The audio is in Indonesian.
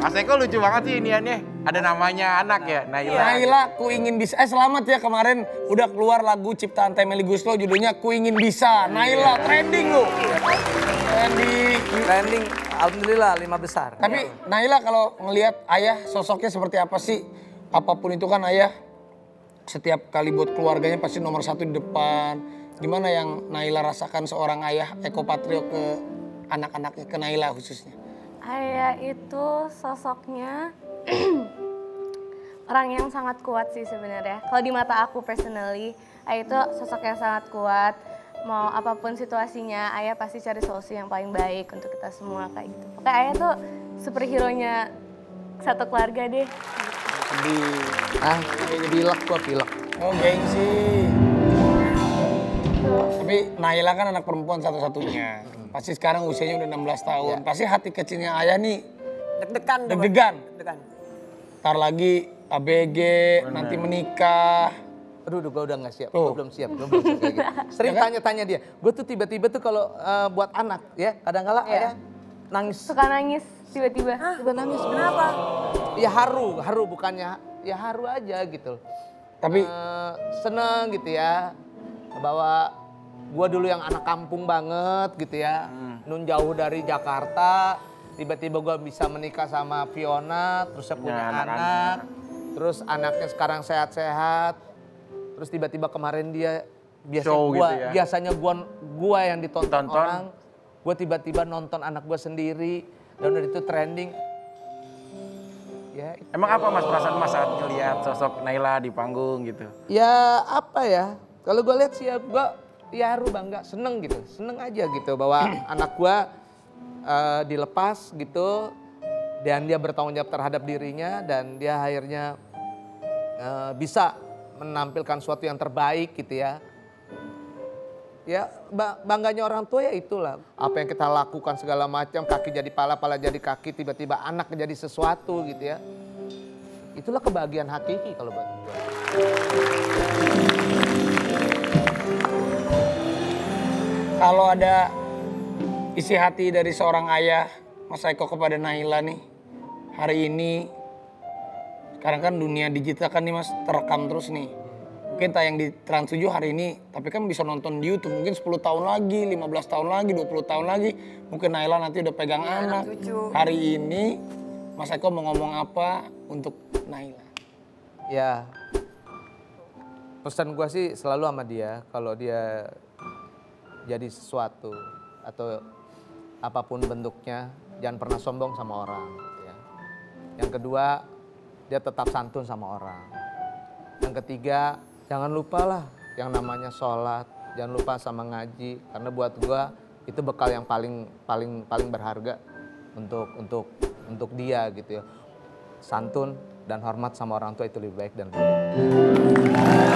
Mas Eko lucu banget sih iniannya. Ada namanya anak ya, Naila. Naila, ku ingin bisa. Eh selamat ya kemarin udah keluar lagu ciptaan Temeli Guslo judulnya Ku ingin bisa. Naila trending lu. Trending. Trending, alhamdulillah lima besar. Tapi Naila kalau ngelihat ayah sosoknya seperti apa sih? Apa pun itu kan ayah setiap kali buat keluarganya pasti nomor satu di depan. Gimana yang Naila rasakan seorang ayah Eko Patrio ke anak-anaknya, ke Naila khususnya? Ayah itu sosoknya orang yang sangat kuat sih sebenarnya. Kalau di mata aku personally, ayah itu sosok yang sangat kuat. Mau apa pun situasinya, ayah pasti cari solusi yang paling baik untuk kita semua kayak gitu. Pokoknya ayah tuh superhero-nya satu keluarga deh. Sedih. Ah, jadi pilek gua pilek. Oh gengsi. Tapi Naila kan anak perempuan satu-satunya. Pasti sekarang usianya udah 16 tahun. Pasti hati kecilnya ayah nih Deg-degan. deg-degan. Ntar lagi ABG, nanti menikah. Aduh, gue udah gak siap, gue belum siap, gue belum siap kayak gitu. Sering tanya-tanya dia, gue tuh tiba-tiba tuh kalau eh, buat anak ya, kadang-kala ayah nangis. Suka nangis tiba-tiba. Tiba nangis. Kenapa? Ya haru, haru bukannya, ya haru aja gitu. Tapi Eh, seneng gitu ya, bahwa gue dulu yang anak kampung banget gitu ya, nun jauh dari Jakarta, tiba-tiba gue bisa menikah sama Fiona, terus saya punya Punya anak, anak-anak. terus anaknya sekarang sehat-sehat, terus tiba-tiba kemarin dia biasanya Show gua, gitu ya. biasanya gua gua yang ditonton Tonton. orang, gue tiba-tiba nonton anak gue sendiri dan udah itu trending. Ya, Emang apa mas perasaan mas saat ngeliat sosok Naila di panggung gitu? ya apa ya kalau gue lihat sih ya gue ya haru bangga. Seneng gitu. Seneng aja gitu bahwa anak gue eh, dilepas gitu dan dia bertanggung jawab terhadap dirinya dan dia akhirnya eh, bisa menampilkan sesuatu yang terbaik gitu ya. Ya ba- bangganya orang tua ya itulah. Apa yang kita lakukan segala macam kaki jadi pala pala jadi kaki tiba-tiba anak jadi sesuatu gitu ya. Itulah kebahagiaan hakiki kalau buat gue kalau ada isi hati dari seorang ayah, Mas Eko kepada Naila nih, hari ini, sekarang kan dunia digital kan nih mas, terekam terus nih. Mungkin tayang di Trans 7 hari ini, tapi kan bisa nonton di YouTube, mungkin 10 tahun lagi, 15 tahun lagi, 20 tahun lagi, mungkin Naila nanti udah pegang anak. cucu. Hari ini, Mas Eko mau ngomong apa untuk Naila? Ya, pesan gue sih selalu sama dia kalau dia jadi sesuatu atau apa pun bentuknya jangan pernah sombong sama orang. gitu ya. Yang kedua dia tetap santun sama orang. Yang ketiga jangan lupa lah yang namanya sholat, jangan lupa sama ngaji karena buat gue itu bekal yang paling paling paling berharga untuk untuk untuk dia gitu ya. Santun dan hormat sama orang tua itu lebih baik dan lebih baik.